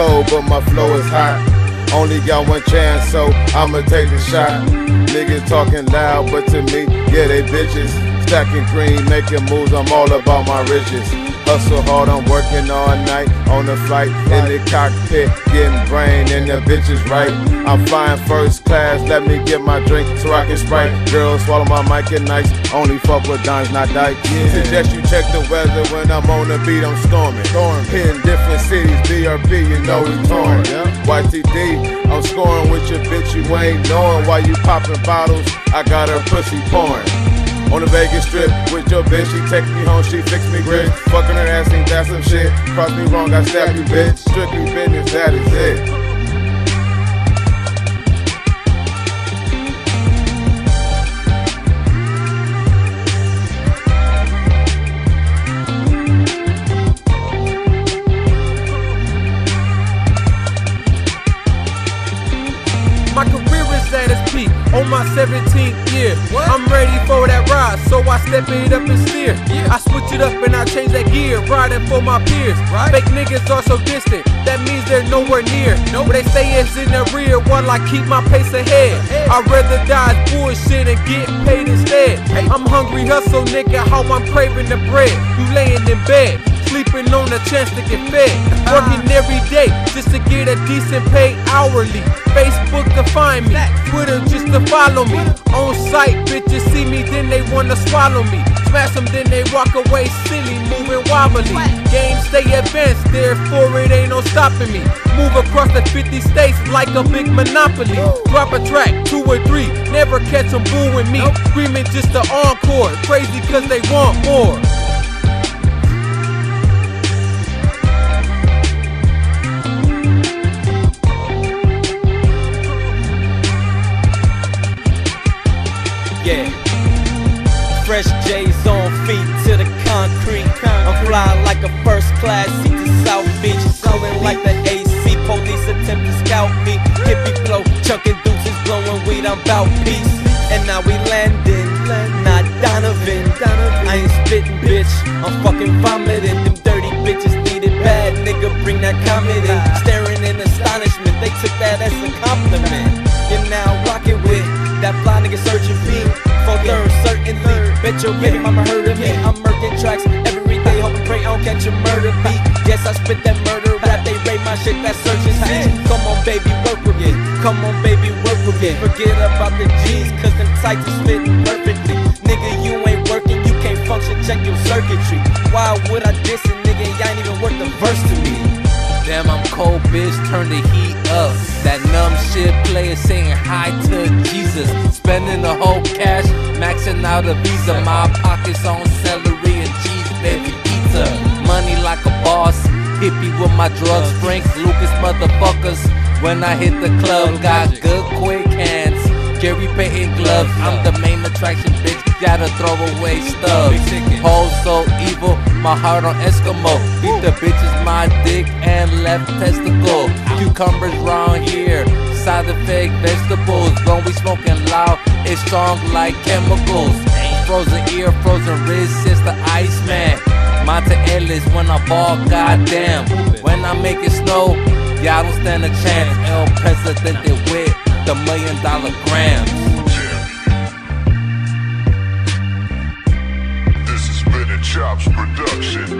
cold, but my flow is hot. Only got one chance, so I'ma take the shot. Niggas talking loud, but to me, yeah, they bitches. Stacking green, making moves, I'm all about my riches. Hustle hard, I'm working all night on the flight in the cockpit, getting brain and the bitches right. I'm flying first class, let me get my drink so I can sprite. Girls swallow my mic at nights, only fuck with dimes, not dikes. Yeah. Suggest you check the weather when I'm on the beat, I'm storming. Storm. Hitting different cities, BRP, you know we torn. YTD, I'm scoring with your bitch, you ain't knowing why you popping bottles. I got her pussy pouring. On the Vegas strip with your bitch, she take me home, she fix me grits. Fucking her ass, ain't that some shit? Cross me wrong, I stab you, bitch. Strictly business, that is it. My 17th year. I'm ready for that ride, so I step it up and steer. I switch it up and I change that gear, riding for my peers. Fake niggas are so distant, that means they're nowhere near. But they stay is in the rear while I keep my pace ahead. I'd rather die bullshit and get paid instead. Hey. I'm hungry, hustle, nigga, how I'm craving the bread. You laying in bed. Sleeping on the chance to get fed. Working every day just to get a decent pay hourly. Facebook to find me, Twitter just to follow me. On site, bitches see me, then they wanna swallow me. Smash them, then they walk away silly, moving wobbly. Game stay advanced, therefore it ain't no stopping me. Move across the 50 states like a big monopoly. Drop a track, two or three, never catch them booing me. Screaming just the encore, crazy cause they want more. Fresh J's on feet to the concrete. I'm flying like a first class seat to South Beach. Calling like the AC police attempt to scout me. Hippie flow, chucking deuces, blowing weed, I'm bout peace. And now we landing, not Donovan. I ain't spitting, bitch. I'm fucking vomiting. Them dirty bitches need it bad, nigga. Bring that comedy. Staring in astonishment, they took that as a compliment. Pray I don't catch a murder beat. Yes, I spit that murder rap, they rate my shit, that search and see. Come on, baby, work with me. Come on, baby, work with me. Forget about the G's, cause them is fitting perfectly. Nigga, you ain't working, you can't function, check your circuitry. Why would I diss a nigga? Y'all ain't even worth the verse to me. Damn, I'm cold, bitch. Turn the heat up. That numb shit player saying hi to Jesus. Spending the whole cash, maxing out a visa. My pockets on celery and cheese, baby pizza. Money like a boss. Hippie with my drugs. Frank Lucas motherfuckers. When I hit the club, got good quick hands. Gary Payton gloves. I'm the main attraction, bitch. Gotta throw away stuff. Hoes so evil, my heart on Eskimo. Beat the bitches, my dick and left testicle. Cucumbers round here, side effect vegetables. When we smoking loud, it's strong like chemicals. Frozen ear, frozen wrist, it's the Iceman. Monta Ellis when I ball, goddamn. When I make it snow, y'all don't stand a chance. El Presidente with the million dollar grams. This has been a Chops production.